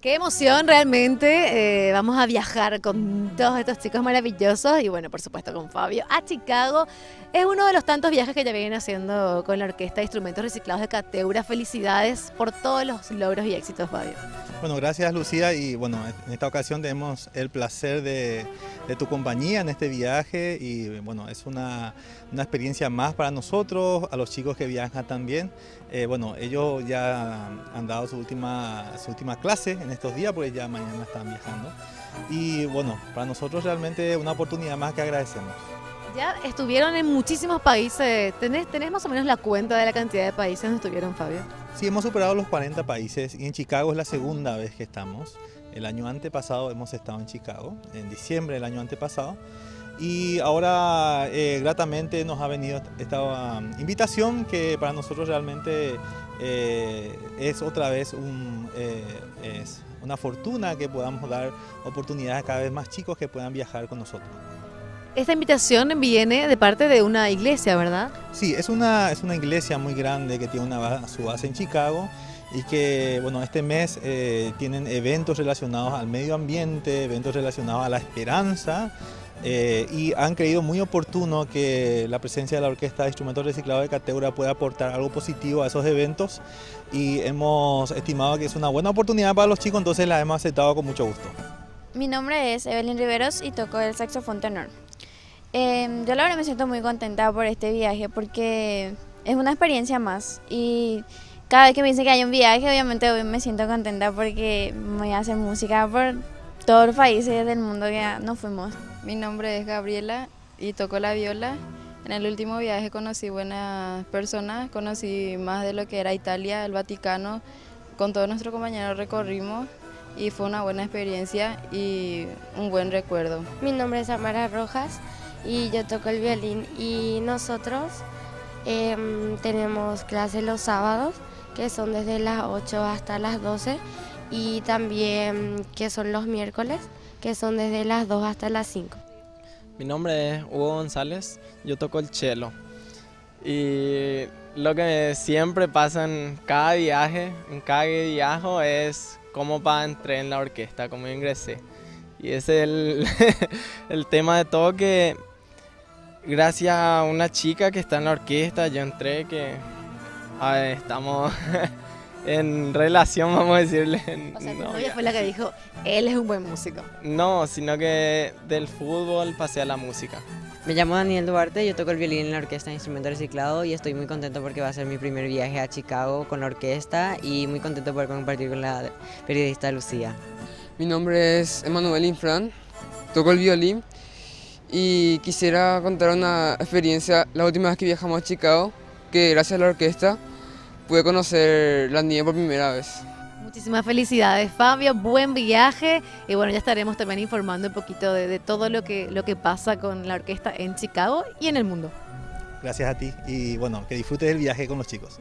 Qué emoción realmente. eh, vamos a viajar con todos estos chicos maravillosos y bueno, por supuesto con Fabio a Chicago. Es uno de los tantos viajes que ya vienen haciendo con la Orquesta de Instrumentos Reciclados de Cateura. Felicidades por todos los logros y éxitos, Fabio. Bueno, gracias Lucía y bueno, en esta ocasión tenemos el placer de, de tu compañía en este viaje y bueno, es una, una, experiencia más para nosotros, a los chicos que viajan también. Eh, bueno, ellos ya han dado su última, su última clase en estos días porque ya mañana están viajando y bueno, para nosotros realmente una oportunidad más que agradecemos. Ya estuvieron en muchísimos países. ¿Tenés, ¿Tenés más o menos la cuenta de la cantidad de países donde estuvieron, Fabio? Sí, hemos superado los 40 países y en Chicago es la segunda vez que estamos. El año antepasado hemos estado en Chicago, en diciembre del año antepasado. Y ahora eh, gratamente nos ha venido esta um, invitación que para nosotros realmente eh, es otra vez un, eh, es una fortuna que podamos dar oportunidades a cada vez más chicos que puedan viajar con nosotros. Esta invitación viene de parte de una iglesia, ¿verdad? Sí, es una, es una iglesia muy grande que tiene una, su base en Chicago y que bueno, este mes eh, tienen eventos relacionados al medio ambiente, eventos relacionados a la esperanza eh, y han creído muy oportuno que la presencia de la Orquesta de Instrumentos Reciclados de Cateura pueda aportar algo positivo a esos eventos y hemos estimado que es una buena oportunidad para los chicos, entonces la hemos aceptado con mucho gusto. Mi nombre es Evelyn Riveros y toco el saxofón tenor. Eh, yo la verdad me siento muy contenta por este viaje porque es una experiencia más y cada vez que me dicen que hay un viaje obviamente me siento contenta porque voy a hacer música por todos los países del mundo que nos fuimos. Mi nombre es Gabriela y toco la viola. En el último viaje conocí buenas personas, conocí más de lo que era Italia, el Vaticano. Con todos nuestros compañeros recorrimos y fue una buena experiencia y un buen recuerdo. Mi nombre es Amara Rojas y yo toco el violín y nosotros eh, tenemos clases los sábados que son desde las 8 hasta las 12 y también que son los miércoles que son desde las 2 hasta las 5. Mi nombre es Hugo González, yo toco el cello y lo que siempre pasa en cada viaje, en cada viaje es cómo entré en la orquesta, cómo ingresé. Y es el, el tema de todo que gracias a una chica que está en la orquesta, yo entré que estamos en relación, vamos a decirle. O sea, no, ella fue la que dijo, él es un buen músico. No, sino que del fútbol pasé a la música. Me llamo Daniel Duarte, yo toco el violín en la Orquesta de Instrumentos Reciclados y estoy muy contento porque va a ser mi primer viaje a Chicago con la orquesta y muy contento por compartir con la periodista Lucía. Mi nombre es Emanuel Infran, toco el violín y quisiera contar una experiencia la última vez que viajamos a Chicago, que gracias a la orquesta pude conocer la nieve por primera vez. Muchísimas felicidades, Fabio. Buen viaje. Y bueno, ya estaremos también informando un poquito de, de, todo lo que, lo que pasa con la orquesta en Chicago y en el mundo. Gracias a ti y bueno, que disfrutes el viaje con los chicos.